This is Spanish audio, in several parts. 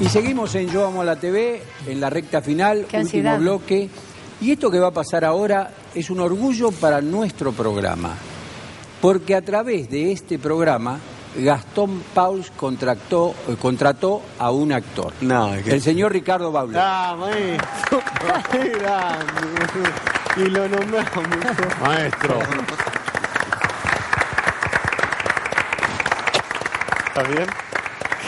Y seguimos en Yo Amo a la TV, en la recta final, Qué último ansiedad. bloque. Y esto que va a pasar ahora es un orgullo para nuestro programa. Porque a través de este programa, Gastón Pauls contractó, eh, contrató a un actor. No, es que- El señor Ricardo Bauler. Ah, maestro. Qué grande. Y lo nombramos. Maestro. ¿Estás bien?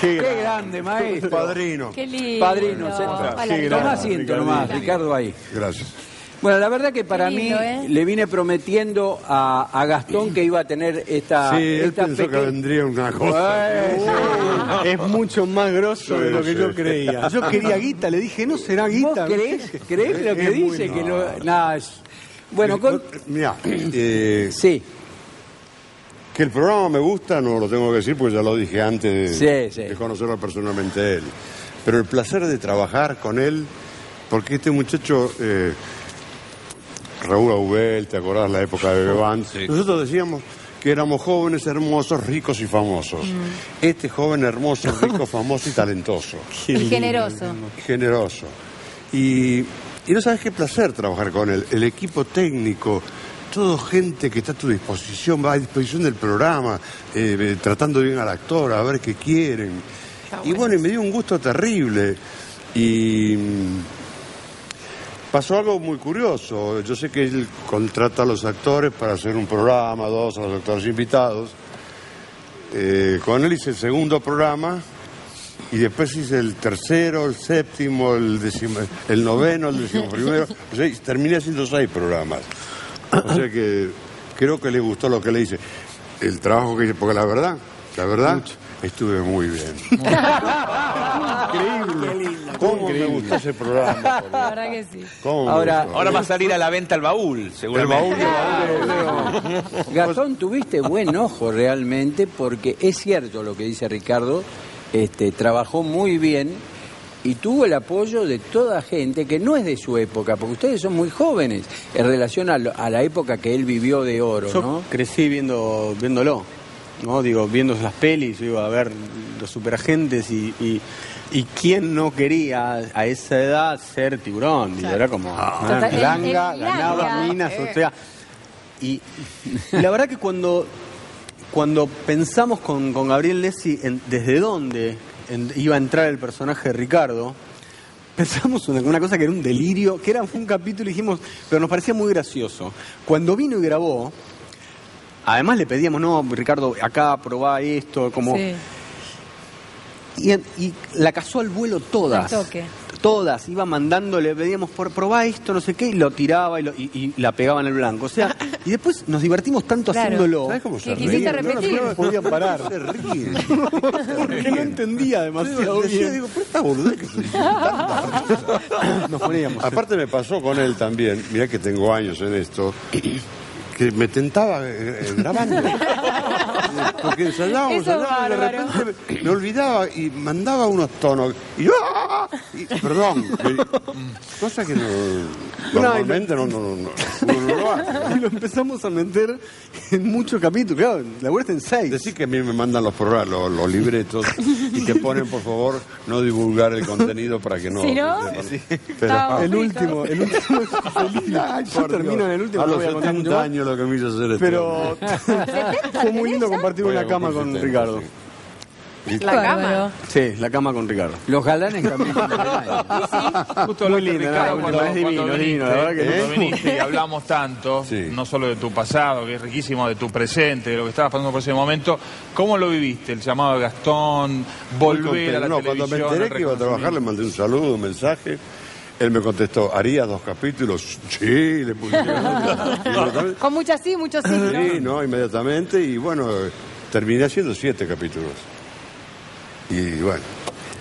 Qué Qué grande, maestro. Padrino. Qué lindo. Padrino, Qué. Toma asiento Ricardo. nomás, Ricardo ahí. Gracias. Bueno, la verdad que para lindo, mí ¿eh? le vine prometiendo a, a Gastón que iba a tener esta. Sí, él esta pensó que peque- vendría una cosa. Eh, sí. Es mucho más grosso de lo que Sí, yo creía. Yo quería guita, le dije, no será ¿Vos guita. crees, crees lo que Es muy dice? Que no. lo, Nah, bueno, con... Mira, eh, sí, que el programa me gusta, no lo tengo que decir porque ya lo dije antes de, Sí, sí. de conocerlo personalmente a él. Pero el placer de trabajar con él, porque este muchacho, eh, Raúl Aubel, ¿te acordás la época de Bebán? Nosotros decíamos que éramos jóvenes, hermosos, ricos y famosos. Este joven hermoso, rico, famoso y talentoso. Y generoso. generoso. Y, y no sabes qué placer trabajar con él. El equipo técnico, todo gente que está a tu disposición, va a disposición del programa, eh, eh, tratando bien al actor, a ver qué quieren. Y bueno, y me dio un gusto terrible. Y mm, pasó algo muy curioso. Yo sé que él contrata a los actores para hacer un programa, dos, a los actores invitados. Eh, con él hice el segundo programa y después hice el tercero, el séptimo, el, décimo- el noveno, el décimo primero. O sea, terminé haciendo seis programas. O sea que creo que le gustó lo que le hice. El trabajo que hice, porque la verdad, la verdad, estuve muy bien. Increíble. ¿Cómo me gustó ese programa? La verdad que sí. ¿Cómo me Ahora-? Ahora va a salir a la venta el baúl, el seguramente. baúl de Gastón, tuviste buen ojo realmente, porque es cierto lo que dice Ricardo, este, trabajó muy bien y tuvo el apoyo de toda gente que no es de su época, porque ustedes son muy jóvenes en relación a, lo- a la época que él vivió de oro, Yo ¿no? crecí viendo, viéndolo, ¿no? Digo, viendo las pelis, yo iba a ver los superagentes y, y, y quién no quería a esa edad ser tiburón. Digo, era como ah, langa, el ganaba minas, o sea. Y, y la verdad que cuando, cuando pensamos con, con Gabriel Lessi en desde dónde en- iba a entrar el personaje de Ricardo, Pensamos una, una cosa que era un delirio, que era un capítulo y dijimos, pero nos parecía muy gracioso. Cuando vino y grabó, además le pedíamos, no, Ricardo, acá probá esto, como... Sí. Y, y la casó al vuelo todas. Toque. Todas. Iba mandando, le pedíamos, por probá esto, no sé qué, y lo tiraba y, lo- y- y la pegaba en el blanco. O sea, y después nos divertimos tanto Claro. haciéndolo. ¿Sabes cómo se Que quisiste repetir. No, no podía parar. Se ríe. Porque no entendía demasiado bien. digo, pero esta boludez que se dice tanta- Nos poníamos. Aparte me pasó con él también, mirá que tengo años en esto, que me tentaba eh, grabando. Porque ensayábamos, y de repente me, me olvidaba y mandaba unos tonos. Y ¡ah! Y- perdón. y- cosa que no, normalmente no, no, no, no, lo hace. Y lo empezamos a meter en muchos capítulos. Claro, la vuelta en seis. Decir que a mí me mandan los programas, los, los libretos y te ponen, por favor, no divulgar el contenido para que no. Si no, Pero- Estaba el último, el último es feliz. Ay, Yo termino en el último. A los voy a contar mucho 70 más, años lo que me hizo hacer esto. Pero fue muy lindo compartir Voy una cama con 70, Ricardo. sí. La cama. Sí, la cama con Ricardo. Los galanes también. Justo Muy linda, Ricardo, no, cuando- es divino, cuando es divino, la viniste, verdad que cuando es. viniste y hablamos tanto, Sí. no solo de tu pasado, que es riquísimo, de tu presente, de lo que estabas pasando por ese momento, ¿cómo lo viviste? El llamado de Gastón, volver a la no, televisión. cuando me enteré que iba a trabajar, le mandé un saludo, un mensaje. Él me contestó, ¿haría dos capítulos? Sí, le puse. Con muchas sí, muchos sí. ¿no? Sí, no, inmediatamente. Y bueno, terminé haciendo siete capítulos. Y bueno,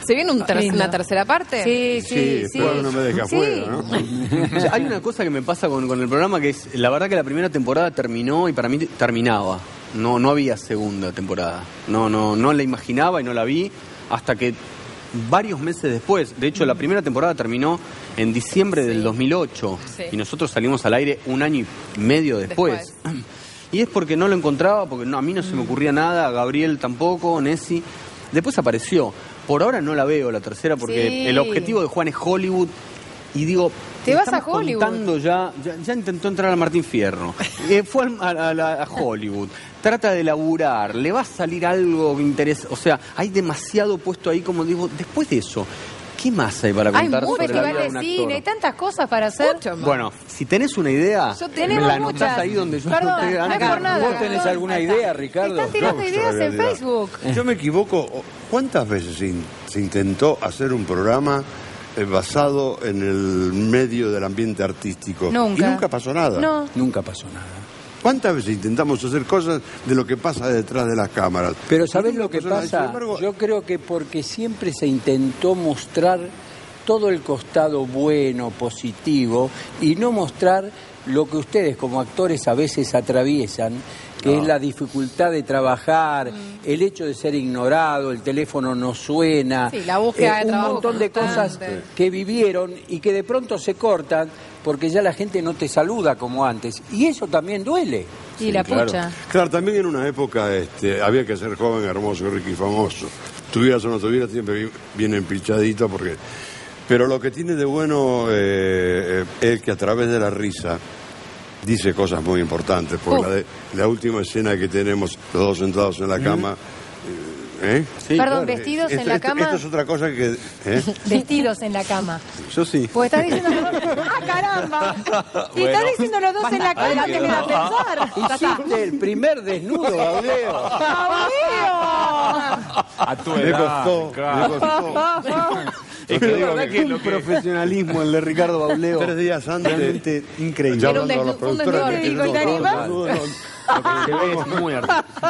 ¿Se viene un ter- Lindo. una tercera parte? Sí, sí, sí, sí. no me deja Sí. afuera, ¿no? O sea, hay una cosa que me pasa con, con el programa que es, la verdad que la primera temporada terminó y para mí terminaba. No, no había segunda temporada. No, no, no la imaginaba y no la vi hasta que varios meses después. De hecho, la primera temporada terminó en diciembre del 2008 Sí. y nosotros salimos al aire un año y medio después. Y es porque no lo encontraba, porque no, a mí no se me ocurría nada, a Gabriel tampoco, Nessi. Después apareció. Por ahora no la veo la tercera porque Sí. el objetivo de Juan es Hollywood y digo, Te vas a estamos Hollywood. contando ya, ya, ya intentó entrar a Martín Fierro, Eh, fue a, a la- a Hollywood, trata de laburar, le va a salir algo que interesa, o sea, hay demasiado puesto ahí como digo, después de eso, ¿qué más hay para Hay contar un sobre la vida festival de un cine, hay actor? tantas cosas para hacer. Mucho más. Bueno, si tenés una idea, Yo me la anotás muchas. ahí donde yo Perdón, anoté no es acá. por nada. ¿Vos tenés alguna idea, Ricardo? Están tirando Yo, ideas en. Facebook. Yo me equivoco. ¿Cuántas veces se, in- se intentó hacer un programa basado en el medio del ambiente artístico? Nunca. Y nunca pasó nada. No. Nunca pasó nada. ¿Cuántas veces intentamos hacer cosas de lo que pasa detrás de las cámaras? Pero ¿sabés Y nunca lo que pasa? Embargo, Yo creo que porque siempre se intentó mostrar todo el costado bueno, positivo, y no mostrar lo que ustedes como actores a veces atraviesan, que es la dificultad de trabajar, el hecho de ser ignorado, el teléfono no suena, Sí, la búsqueda de un trabajo montón de cosas que vivieron y que de pronto se cortan porque ya la gente no te saluda como antes. Y eso también duele. Y la claro. pucha. Claro, también en una época este, había que ser joven, hermoso, rico y famoso. Tuvieras o no tuvieras, siempre bien empilchadito porque... Pero lo que tiene de bueno eh, eh, es que a través de la risa dice cosas muy importantes. Porque Uf. la, de- la última escena que tenemos, los dos sentados en la cama... ¿eh? Sí, Perdón, claro. vestidos en la esto- cama. Esto es otra cosa que... ¿eh? Vestidos en la cama. Yo sí. Pues estás diciendo. ¡Ah, caramba! Y estás diciendo los dos en la cama que me da a pensar. Hiciste el primer desnudo, Gaudeo. A tu Me edad, costó, Ricardo. me costó. Es que digo que que lo un que- profesionalismo el de Ricardo Bauleo. Tres días antes. Realmente increíble. Era un desnudo.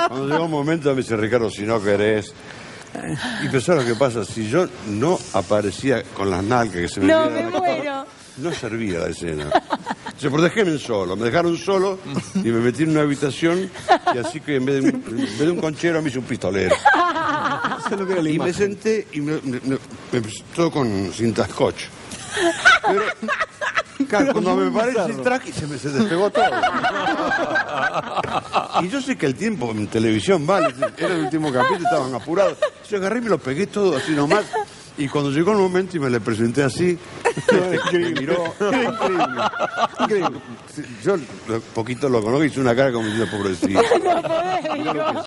Cuando llegó un momento me dice Ricardo, si no querés. Y pensá lo que pasa, si yo no aparecía con las nalgas que se me No, me muero. no servía la escena. Dice, pero déjenme solo. Me dejaron solo y me metí en una habitación y así que en vez de un, en vez de un conchero me hice un pistolero. Eso es lo que era la Y me imagen. senté y me, me- me- me- todo con cinta scotch. Pero, claro, cuando me parece el traje se me se despegó todo. Y yo sé que el tiempo en televisión vale, era el último capítulo, estaban apurados. Yo agarré y me lo pegué todo así nomás. Y cuando llegó el momento y me le presenté así, me miró. Increíble. Increíble. Yo poquito lo conozco y hice una cara como diciendo pobrecito.